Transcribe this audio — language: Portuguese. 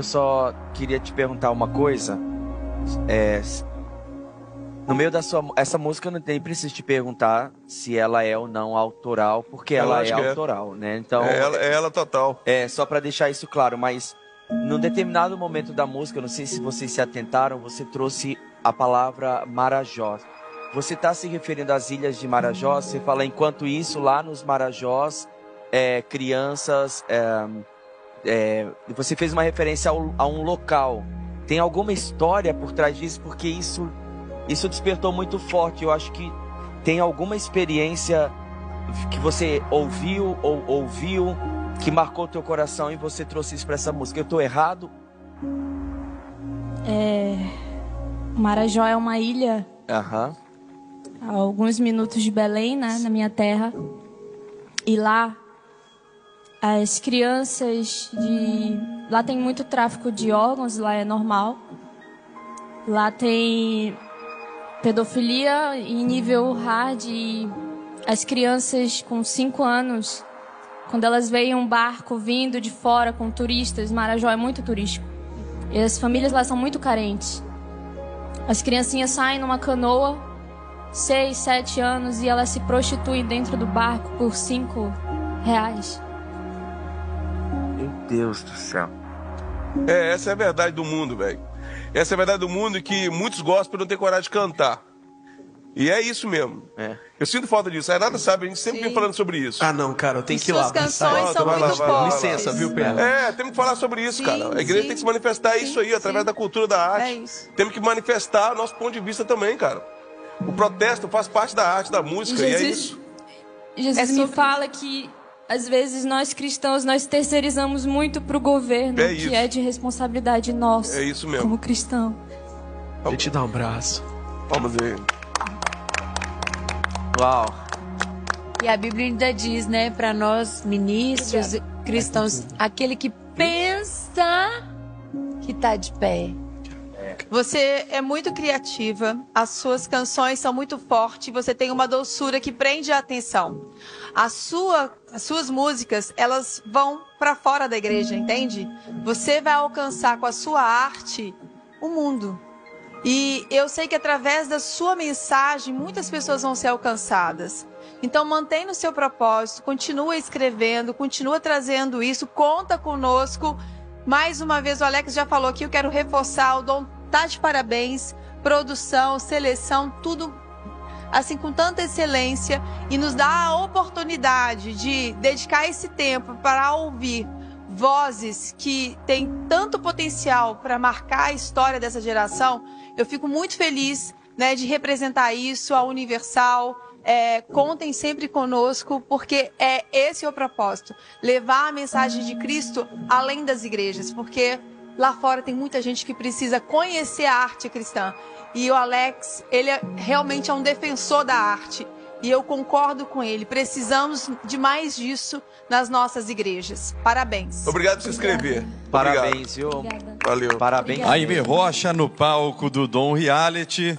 Eu só queria te perguntar uma coisa. É, no meio da sua essa música não tem preciso te perguntar se ela é ou não autoral, porque ela, é, é autoral, né? Então é ela, é ela total. É só para deixar isso claro, mas num determinado momento da música, não sei se vocês se atentaram, você trouxe a palavra Marajós. Você está se referindo às ilhas de Marajós? Você fala enquanto isso lá nos Marajós, é, crianças é, é, você fez uma referência ao, a um local. Tem alguma história por trás disso? Porque isso, isso despertou muito forte. Eu acho que tem alguma experiência que você ouviu ou ouviu que marcou teu coração e você trouxe isso para essa música. Eu estou errado? É... Marajó é uma ilha uhum. a alguns minutos de Belém, né, na minha terra. E lá as crianças de. Lá tem muito tráfico de órgãos, lá é normal. Lá tem pedofilia em nível hard e as crianças com 5 anos, quando elas veem um barco vindo de fora com turistas, Marajó é muito turístico. E as famílias lá são muito carentes. As criancinhas saem numa canoa, 6, 7 anos, e elas se prostituem dentro do barco por 5 reais. Deus do céu. É, essa é a verdade do mundo, velho. Essa é a verdade do mundo que muitos gostam por não ter coragem de cantar. E é isso mesmo. É. Eu sinto falta disso. A Renata sabe, a gente sempre Sim. vem falando sobre isso. Ah, não, cara, eu tenho e que ir lá. Suas canções são muito fortes. Licença, viu, Pedro? É, temos que falar sobre isso, sim, cara. A igreja sim. tem que se manifestar sim, isso aí, através da cultura da arte. É isso. Temos que manifestar nosso ponto de vista também, cara. O protesto faz parte da arte, da música, Jesus, e é isso. Jesus é me fala que às vezes nós cristãos nós terceirizamos muito para o governo, é que é de responsabilidade nossa. É isso mesmo. Como cristão. Eu te dar um abraço. Vamos ver. Uau. E a Bíblia ainda diz, né, para nós ministros Obrigada. cristãos, aquele que pensa que está de pé. Você é muito criativa, as suas canções são muito fortes, você tem uma doçura que prende a atenção a sua, as suas músicas, elas vão para fora da igreja, entende? Você vai alcançar com a sua arte o mundo. E eu sei que através da sua mensagem muitas pessoas vão ser alcançadas. Então mantenha no seu propósito, continua escrevendo, continua trazendo isso, conta conosco. Mais uma vez o Alex já falou aqui, eu quero reforçar, o Dom tá de parabéns, produção, seleção, tudo assim com tanta excelência e nos dá a oportunidade de dedicar esse tempo para ouvir vozes que têm tanto potencial para marcar a história dessa geração, eu fico muito feliz né, de representar isso, a Universal. É, contem sempre conosco, porque é esse o propósito: levar a mensagem de Cristo além das igrejas, porque lá fora tem muita gente que precisa conhecer a arte cristã. E o Alex, ele é, realmente é um defensor da arte. E eu concordo com ele. Precisamos de mais disso nas nossas igrejas. Parabéns. Obrigado por se inscrever. Parabéns, viu? Valeu. Parabéns. Aime Rocha no palco do Dom Reality.